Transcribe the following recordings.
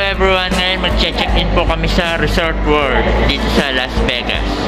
everyone, ngayon mag-check in po kami sa Resort World dito sa Las Vegas.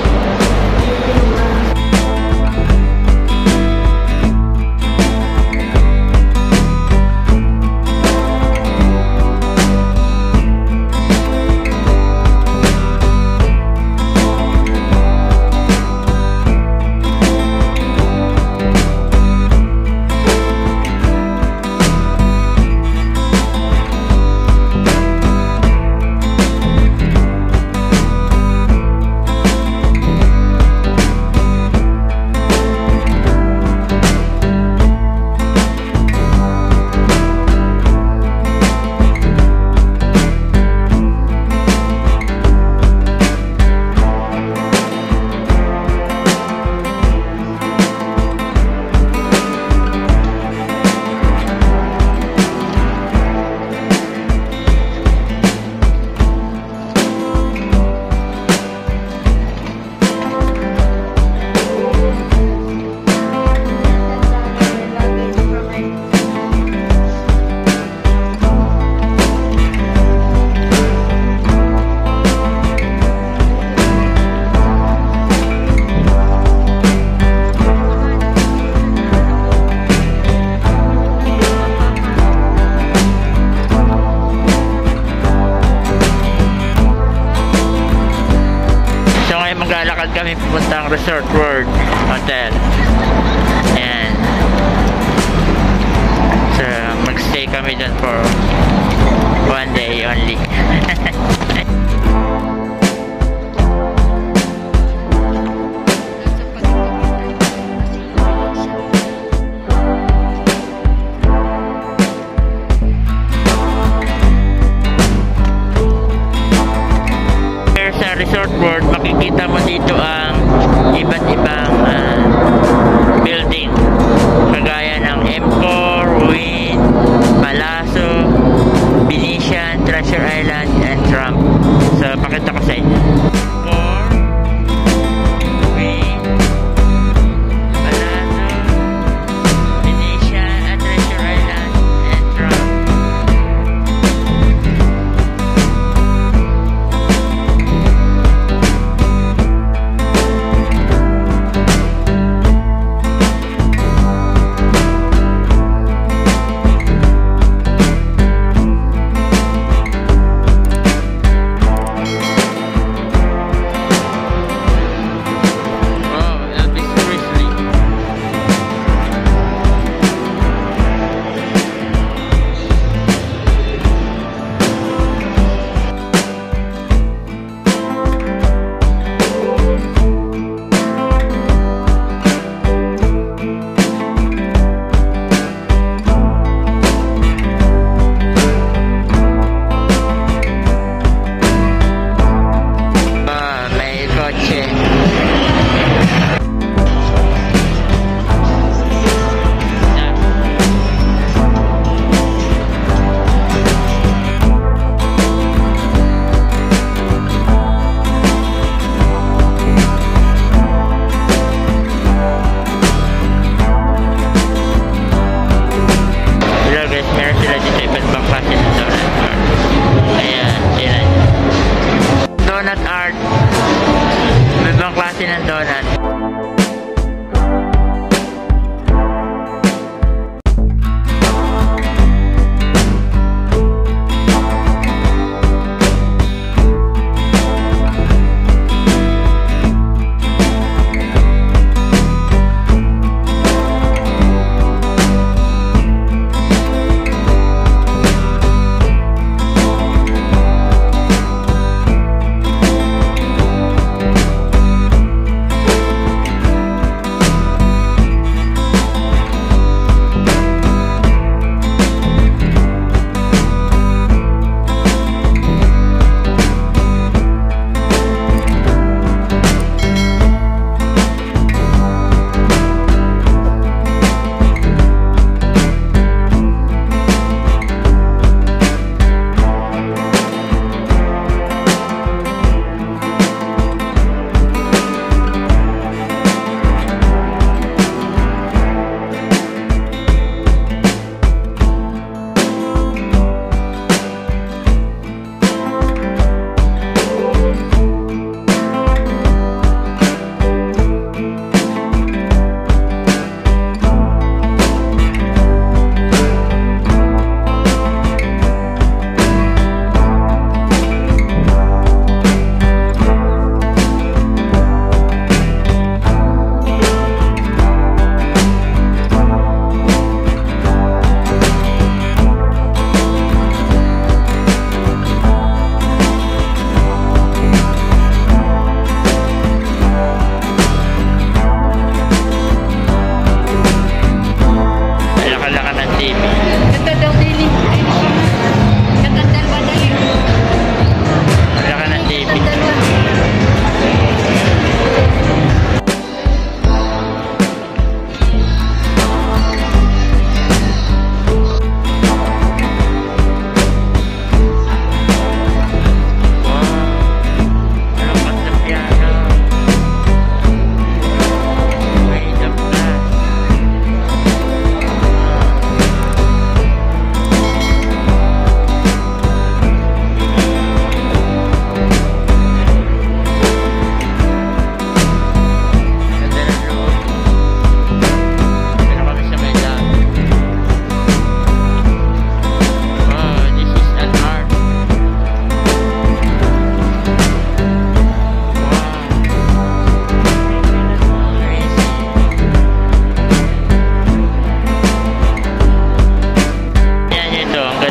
Maglalakad kami pupuntang Resort World Hotel. Ayan. So magstay kami dyan for one day only. Resort World, makikita mo dito ang iba't ibang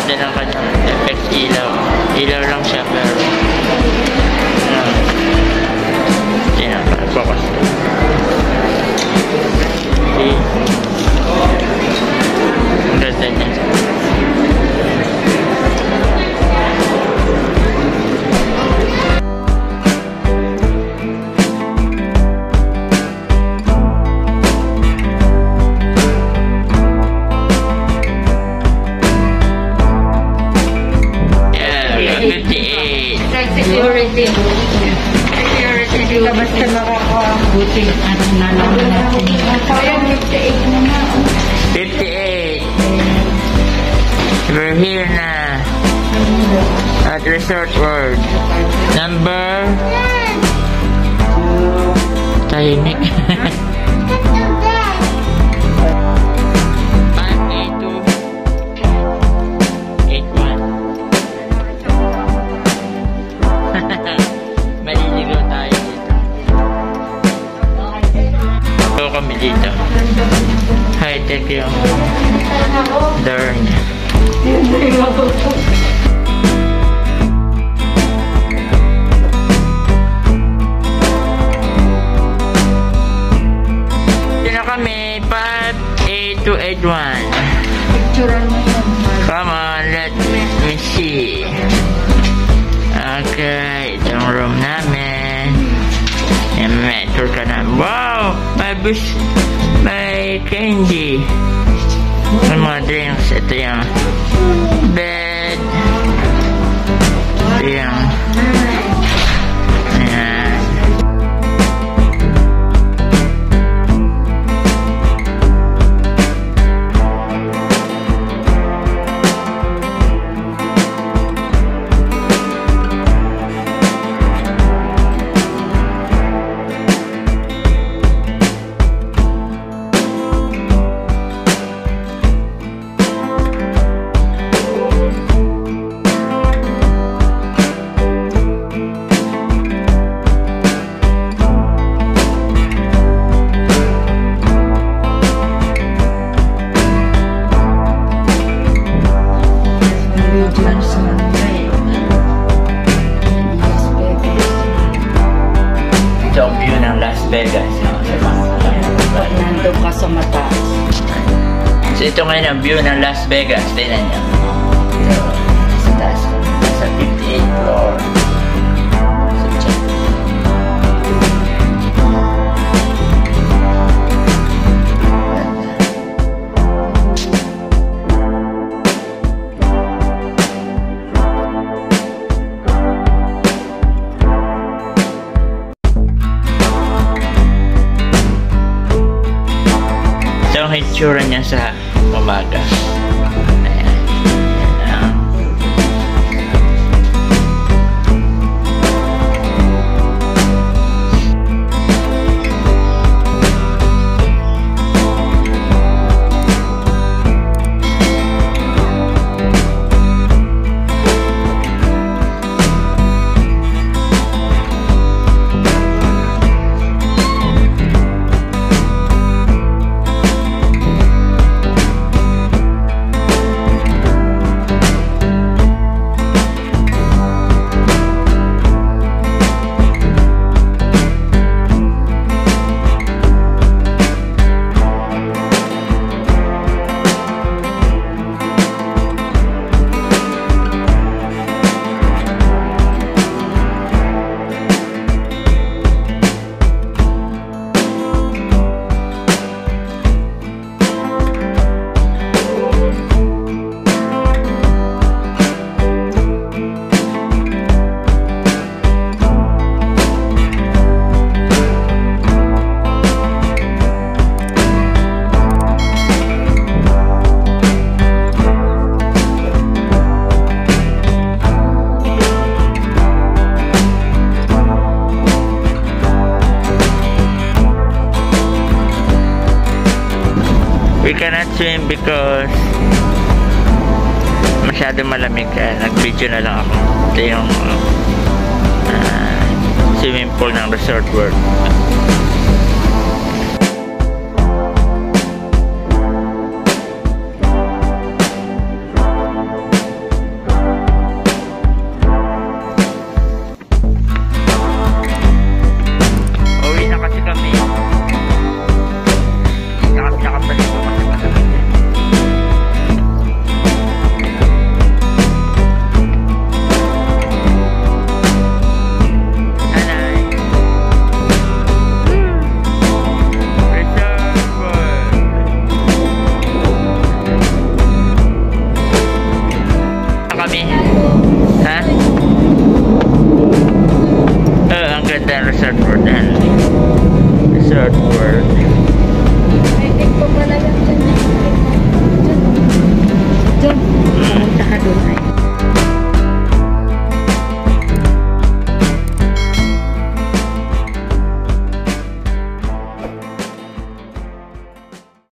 tulad din ang kanyang FX ilaw. Ilaw lang siya pero ah, hindi na nagpapas. See? Ang ganda niya. Maliligaw tayo dito. Ito kami dito. High-tech yung door 58281. Picturean mo yan. Come on, let me see. Okay, itong room namin. Yan, may tour ka na. Wow! May bus, may candy. May mga drinks. Ito yung bed. Ito ngayon ang view ng Las Vegas. Tingnan niyo. Sa taas. Nasa 58th floor. So, check. Ito ang hitsura niya sa Malaga. Swim because masyado malamig kaya nag-video na lang ako. Ito yung ah, swimming pool ng Resort World.